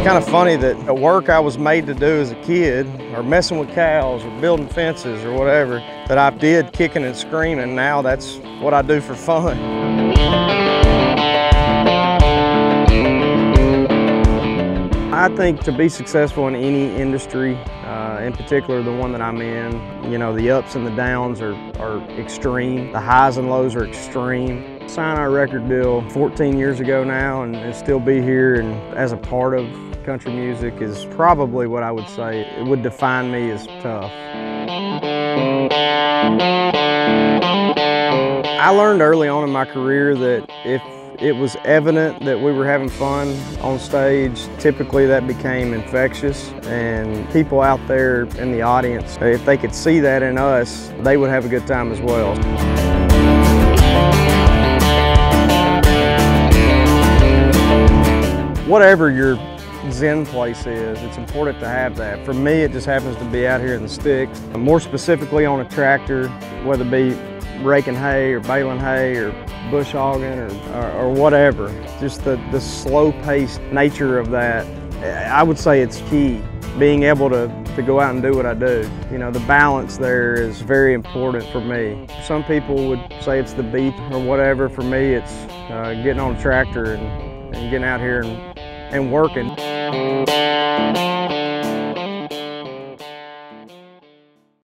kind of funny that the work I was made to do as a kid, or messing with cows, or building fences, or whatever, that I did kicking and screaming, now that's what I do for fun. I think to be successful in any industry, uh, in particular the one that I'm in, you know, the ups and the downs are, are extreme. The highs and lows are extreme. Signed our record deal 14 years ago now and, and still be here and as a part of country music is probably what I would say it would define me as tough. I learned early on in my career that if it was evident that we were having fun on stage. Typically that became infectious and people out there in the audience, if they could see that in us, they would have a good time as well. Whatever your zen place is, it's important to have that. For me, it just happens to be out here in the sticks. More specifically on a tractor, whether it be raking hay or baling hay or bush hogging or, or, or whatever. Just the, the slow-paced nature of that, I would say it's key. Being able to, to go out and do what I do. You know, the balance there is very important for me. Some people would say it's the beat or whatever. For me, it's uh, getting on a tractor and, and getting out here and, and working.